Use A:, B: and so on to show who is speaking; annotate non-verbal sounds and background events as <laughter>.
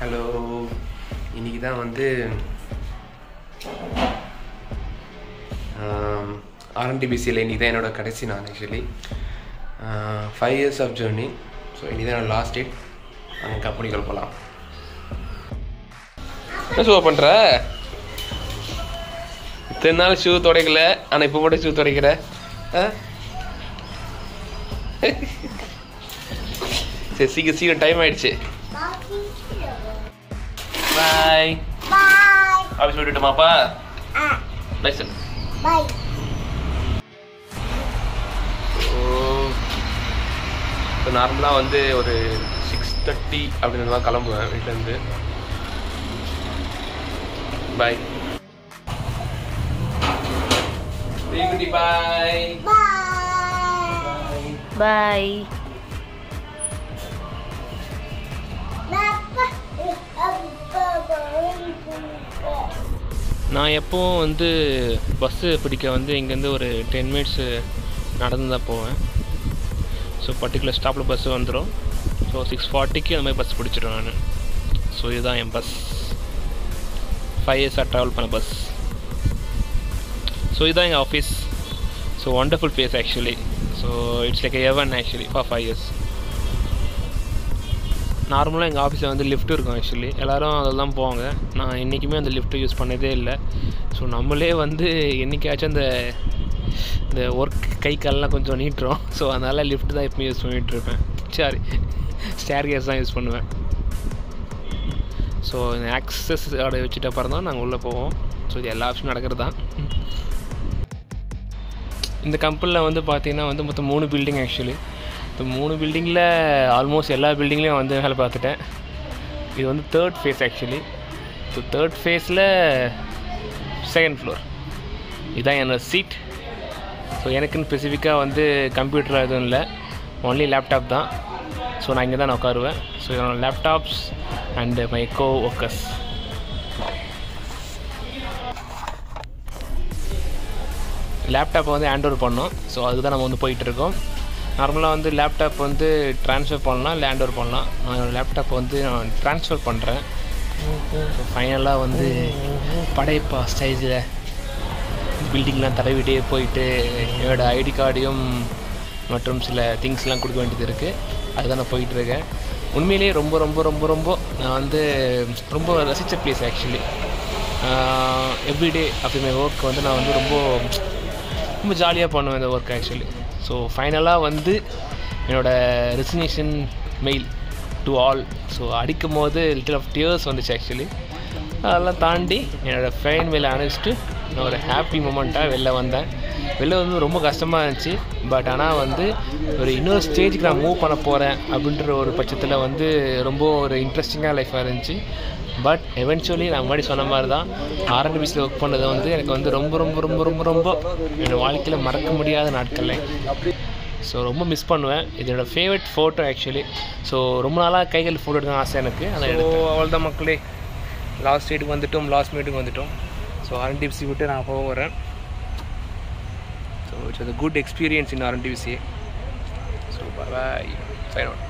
A: Hello இன்னைக்கு தான் வந்து ஆர்என்டிபிசியில் இன்னைக்கு தான் என்னோட கடைசி நான் actually five years of journey so இன்னைக்கு தான் என்னோட லாஸ்ட் டேட் அங்கே கம்பெனிகள் போகலாம் என்ன ஷூ பண்ணுற இத்தனை நாள் ஷூ துடைக்கல. ஆனால் இப்போ மட்டும் ஷூ துடைக்கிற? ஆ? <laughs> சரி சீக்கிரம் சீக்கிரம் டைம் ஆயிடுச்சு. Bye
B: Bye.
A: ஆஃபீஸ் விட்டுட்டுமாப்பா
B: Ah,
A: பை சார்
B: bye.
A: இப்போ நார்மலாக வந்து ஒரு சிக்ஸ் தேர்ட்டி அப்படின்னு தான் கிளம்புவேன் வீட்டிலேருந்து பாய் பாய்
B: Bye.
C: பாய்
D: நான் எப்போவும் வந்து பஸ்ஸு பிடிக்க வந்து இங்கேருந்து ஒரு டென் மினிட்ஸு நடந்து தான் போவேன். ஸோ பர்டிகுலர் ஸ்டாப்பில் பஸ்ஸு வந்துடும் ஸோ சிக்ஸ் ஃபார்ட்டிக்கு அந்த மாதிரி பஸ் பிடிச்சிடுவேன் நான். ஸோ இதுதான் என் பஸ் ஃபைவ் இயர்ஸாக ட்ராவல் பண்ண பஸ் ஸோ இதுதான் எங்கள் office so wonderful place actually so it's like even actually for five years நார்மலாக எங்கள் ஆஃபீஸில் வந்து லிஃப்ட் இருக்கும் ஆக்சுவலி எல்லோரும் அதில் தான் போவாங்க. நான் என்றைக்குமே அந்த லிஃப்ட்டை யூஸ் பண்ணதே இல்லை. ஸோ நம்மளே வந்து என்றைக்காச்சும் அந்த இந்த ஒர்க் கை கால்லாம் கொஞ்சம் நீட்டுறோம். ஸோ அதனால் லிஃப்ட் தான் எப்பவுமே யூஸ் பண்ணிகிட்டு இருப்பேன். சாரி ஸ்டேர் கேஸ் தான் யூஸ் பண்ணுவேன். ஸோ இந்த ஆக்சஸ் அதை வச்சுட்டு அப்புறம் தான் நாங்கள் உள்ளே போவோம். ஸோ இது எல்லா ஆப்ஷனும் நடக்கிறது தான். இந்த கம்பெனியில் வந்து பார்த்தீங்கன்னா வந்து மொத்தம் மூணு பில்டிங் ஆக்சுவலி மற்ற மூணு பில்டிங்கில் ஆல்மோஸ்ட் எல்லா பில்டிங்லேயும் வந்து வேலை பார்த்துட்டேன். இது வந்து third phase actually so third ஃபேஸில் செகண்ட் ஃப்ளோர் இதுதான் என்னோடய சீட் ஸோ எனக்குன்னு ஸ்பெசிஃபிக்காக வந்து கம்ப்யூட்டர் எதுவும் இல்லை. ஒன்லி லேப்டாப் தான். ஸோ நான் இங்கே தான் நான் உட்காருவேன். ஸோ என்னோட laptops and my coworkers லேப்டாப்பை வந்து ஹேண்ட் ஓவர் பண்ணோம். ஸோ அதுக்கு தான் நம்ம வந்து போயிட்டுருக்கோம் நார்மலாக வந்து லேப்டாப் வந்து ட்ரான்ஸ்ஃபர் பண்ணலாம் லேண்ட் ஓவர் பண்ணலாம். நான் என்னோடய லேப்டாப் வந்து நான் ட்ரான்ஸ்ஃபர் பண்ணுறேன் ஸோ ஃபைனலாக வந்து படையப்பா ஸ்டைலில் பில்டிங்லாம் தடவிட்டே போயிட்டு என்னோடய ஐடி கார்டையும் மற்றும் சில திங்ஸ்லாம் கொடுக்க வேண்டியது இருக்குது அதுதான் நான் போயிட்டுருக்கேன் உண்மையிலேயே ரொம்ப ரொம்ப ரொம்ப ரொம்ப நான் வந்து ரொம்ப ரசித்த பிளேஸ் ஆக்சுவலி எவ்ரிடே அப்படி மை ஒர்க் வந்து நான் வந்து ரொம்ப ரொம்ப ஜாலியாக பண்ணுவேன் இந்த ஒர்க் ஆக்சுவலி ஸோ ஃபைனலாக வந்து என்னோடய resignation mail to all so அடிக்கும் போது லிட்டில் ஆஃப் டியர்ஸ் வந்துச்சு ஆக்சுவலி அதெல்லாம் தாண்டி என்னோடய ஃபைன் மேலே அணைச்சிட்டு நான் ஒரு ஹாப்பி மூமெண்ட்டாக வெளில வந்தேன். வெளில வந்து ரொம்ப கஷ்டமாக இருந்துச்சு. பட் ஆனால் வந்து ஒரு இன்னொரு ஸ்டேஜுக்கு நான் மூவ் பண்ண போகிறேன் அப்படின்ற ஒரு பட்சத்தில் வந்து ரொம்ப ஒரு இன்ட்ரெஸ்டிங்காக லைஃபாக இருந்துச்சு. பட் எவென்ச்சுவலி நான் முன்னாடி சொன்ன மாதிரி தான் ஆர்என்டிபிஸில் ஒர்க் பண்ணது வந்து எனக்கு வந்து ரொம்ப ரொம்ப ரொம்ப ரொம்ப ரொம்ப என்னோடய வாழ்க்கையில் மறக்க முடியாத நாட்கள் ஸோ ரொம்ப மிஸ் பண்ணுவேன். இதோட ஃபேவரட் ஃபோட்டோ ஆக்சுவலி ஸோ ரொம்ப நாளாக கைகள் ஃபோட்டோ எடுக்கணும் ஆசை எனக்கு. அதை
A: ஸோ
D: எடுத்தேன்.
A: அவ்வளோதான் மக்களே லாஸ்ட் ஸ்டேட்டுக்கு வந்துட்டோம் லாஸ்ட் மீட்டுக்கு வந்துட்டோம். ஸோ ஆர்என்டிபிசி விட்டு நான் போக வரேன் so it's a good experience in RNTBC so bye sign out